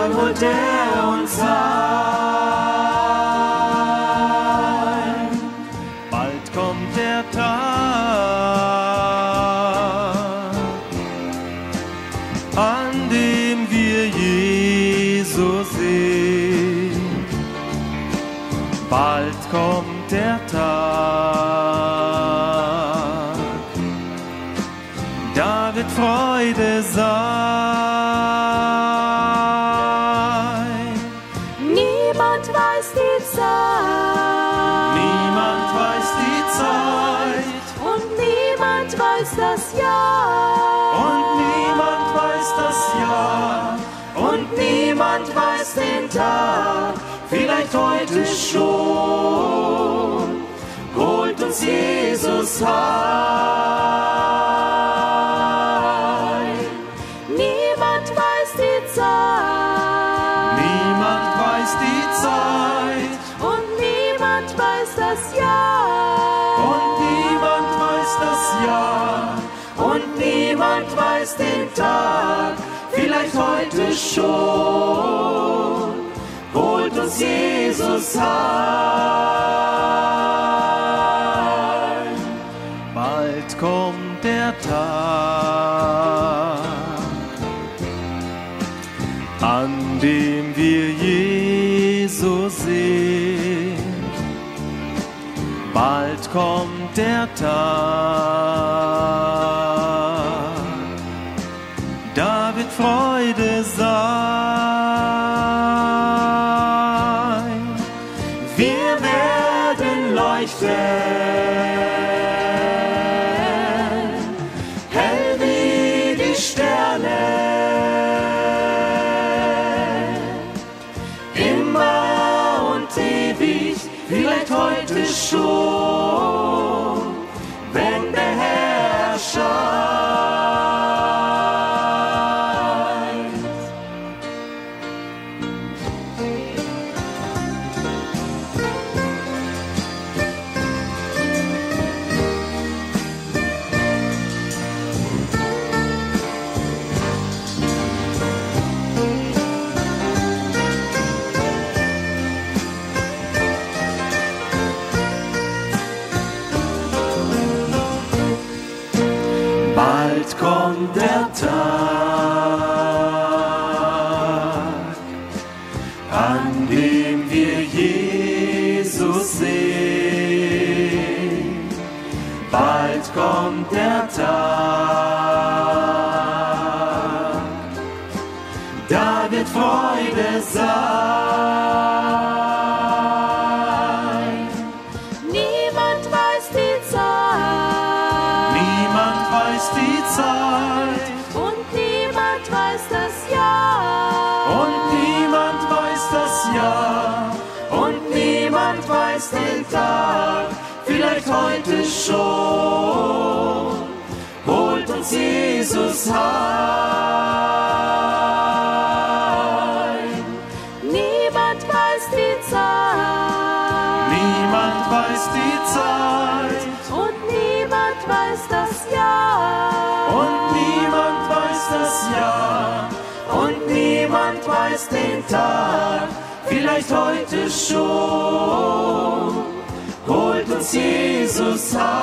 dann holt er uns ein. Bald kommt der Tag, an dem wir Jesus sehen. Bald kommt der Tag, da wird Freude sein. Weiß das Jahr. Und niemand weiß das Jahr, Und niemand weiß den Tag, vielleicht heute schon, holt uns Jesus heim. Niemand weiß die Zeit. niemand weiß die Zeit. Und niemand weiß das Jahr. Heute schon, holt uns Jesus heim. bald kommt der Tag, an dem wir Jesus sehen. Bald kommt der Tag, werden leuchten, hell wie die Sterne. Immer und ewig, vielleicht heute schon, kommt der Tag, an dem wir Jesus sehen. Bald kommt der Tag, da wird Freude sein. Vielleicht heute schon, holt uns Jesus heim. Niemand weiß die Zeit. Niemand weiß die Zeit Und niemand weiß das Jahr. Und niemand weiß das Jahr. Und niemand weiß den Tag, vielleicht heute schon, holt uns Jesus heim.